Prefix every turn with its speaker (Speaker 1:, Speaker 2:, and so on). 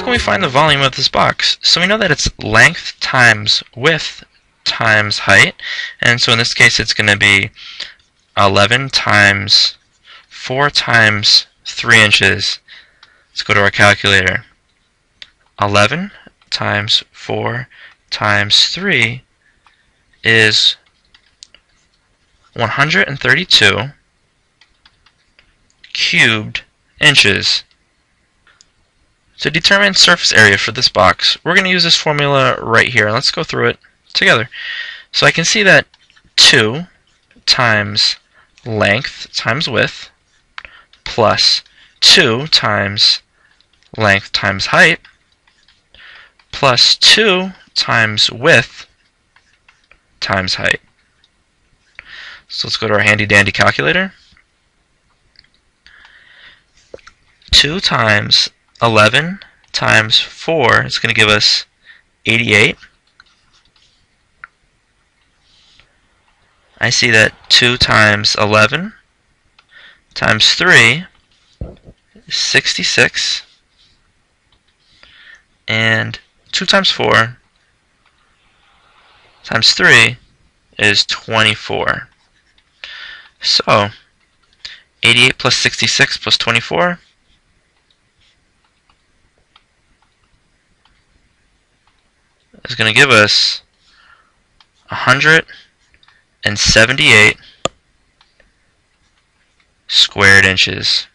Speaker 1: can we find the volume of this box? So we know that it's length times width times height. And so in this case, it's going to be 11 times 4 times 3 inches. Let's go to our calculator. 11 times 4 times 3 is 132 cubed inches. To determine surface area for this box, we're going to use this formula right here. Let's go through it together. So I can see that 2 times length times width plus 2 times length times height plus 2 times width times height. So let's go to our handy dandy calculator. 2 times 11 times 4 is going to give us 88. I see that 2 times 11 times 3 is 66 and 2 times 4 times 3 is 24. So, 88 plus 66 plus 24 is going to give us 178 squared inches.